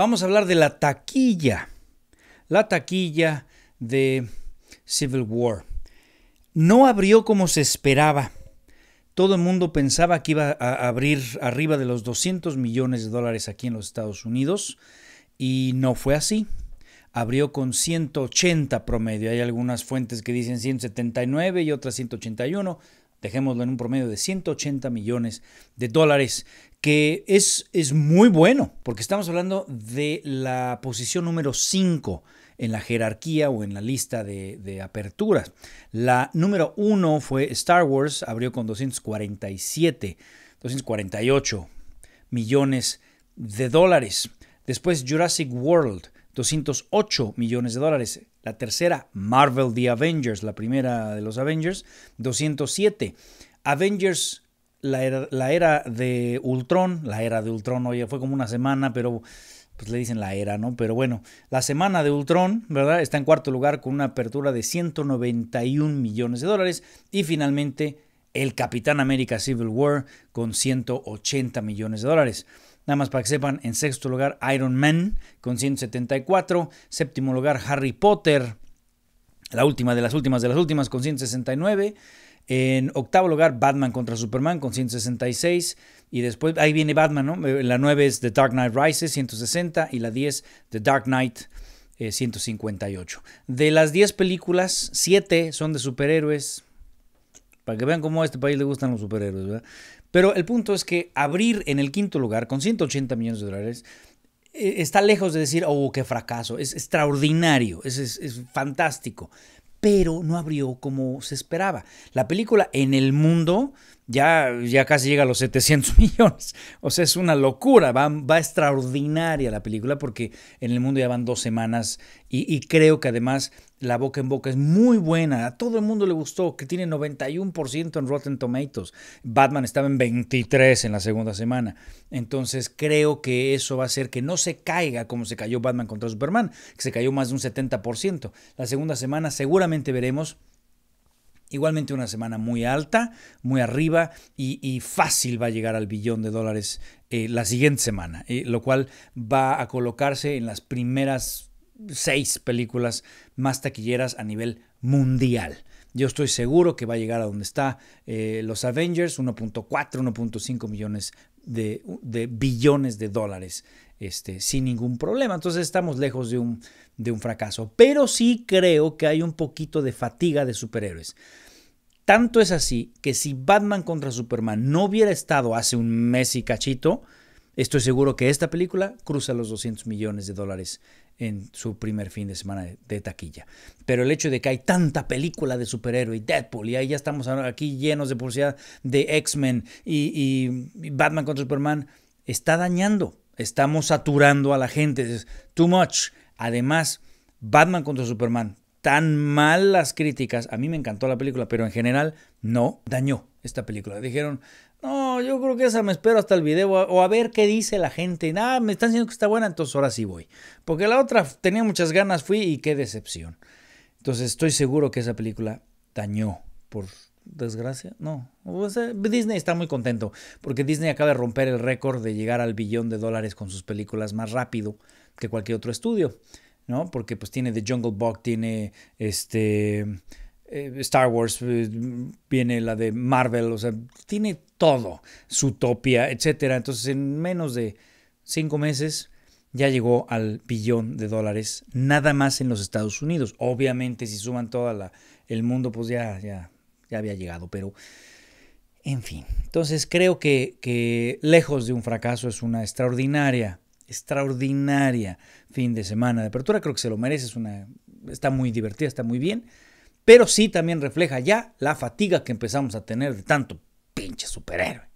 Vamos a hablar de la taquilla. La taquilla de Civil War. No abrió como se esperaba. Todo el mundo pensaba que iba a abrir arriba de los 200 millones de dólares aquí en los Estados Unidos y no fue así. Abrió con 180 promedio. Hay algunas fuentes que dicen 179 y otras 181 dejémoslo en un promedio de 180 millones de dólares, que es, es muy bueno, porque estamos hablando de la posición número 5 en la jerarquía o en la lista de, de aperturas. La número 1 fue Star Wars, abrió con 247, 248 millones de dólares. Después Jurassic World, 208 millones de dólares. La tercera, Marvel The Avengers, la primera de los Avengers, 207. Avengers, la era, de Ultron, la era de Ultron, oye, fue como una semana, pero pues le dicen la era, ¿no? Pero bueno, la semana de Ultron, ¿verdad? Está en cuarto lugar con una apertura de 191 millones de dólares. Y finalmente, el Capitán América Civil War con 180 millones de dólares. Nada más para que sepan, en sexto lugar Iron Man con 174, séptimo lugar Harry Potter, la última de las últimas de las últimas con 169, en octavo lugar Batman contra Superman con 166 y después ahí viene Batman, ¿no? Eh, la 9 es The Dark Knight Rises 160 y la 10 The Dark Knight 158. Eh, de las 10 películas, 7 son de superhéroes. Para que vean cómo a este país le gustan los superhéroes, ¿verdad? Pero el punto es que abrir en el quinto lugar con 180 millones de dólares eh, está lejos de decir, oh, qué fracaso, es extraordinario, es, es, fantástico, pero no abrió como se esperaba. La película en el mundo ya, ya casi llega a los 700 millones. O sea, es una locura. Va, va extraordinaria la película porque en el mundo ya van dos semanas y, creo que además la boca en boca es muy buena. A todo el mundo le gustó, que tiene 91% en Rotten Tomatoes. Batman estaba en 23 en la segunda semana. Entonces creo que eso va a hacer que no se caiga como se cayó Batman contra Superman, que se cayó más de un 70%. La segunda semana seguramente veremos Igualmente una semana muy alta, muy arriba y, fácil va a llegar al billón de dólares eh, la siguiente semana, eh, lo cual va a colocarse en las primeras seis películas más taquilleras a nivel mundial. Yo estoy seguro que va a llegar a donde está eh, los Avengers, 1.4, 1.5 millones de, de, billones de dólares este, sin ningún problema. Entonces estamos lejos de un, de un fracaso. Pero sí creo que hay un poquito de fatiga de superhéroes. Tanto es así que si Batman contra Superman no hubiera estado hace un mes y cachito, estoy seguro que esta película cruza los 200 millones de dólares en su primer fin de semana de, taquilla. Pero el hecho de que hay tanta película de superhéroe y Deadpool y ahí ya estamos aquí llenos de publicidad de X-Men y, y Batman contra Superman está dañando Estamos saturando a la gente. Es too much. Además, Batman contra Superman. Tan mal las críticas. A mí me encantó la película, pero en general no dañó esta película. Dijeron, no, yo creo que esa me espero hasta el video o a ver qué dice la gente. Nada, me están diciendo que está buena, entonces ahora sí voy. Porque la otra tenía muchas ganas, fui y qué decepción. Entonces estoy seguro que esa película dañó por desgracia. No. Disney está muy contento porque Disney acaba de romper el récord de llegar al billón de dólares con sus películas más rápido que cualquier otro estudio, ¿no? Porque pues tiene The Jungle Book, tiene este eh, Star Wars, eh, viene la de Marvel, o sea, tiene todo, Zootopia, etcétera. Entonces en menos de cinco meses ya llegó al billón de dólares nada más en los Estados Unidos. Obviamente si suman todo el mundo pues ya ya ya había llegado, pero en fin. Entonces creo que, que lejos de un fracaso es una extraordinaria, extraordinaria fin de semana de apertura. Creo que se lo merece, es una, está muy divertida, está muy bien, pero sí también refleja ya la fatiga que empezamos a tener de tanto pinche superhéroe.